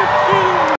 Woo!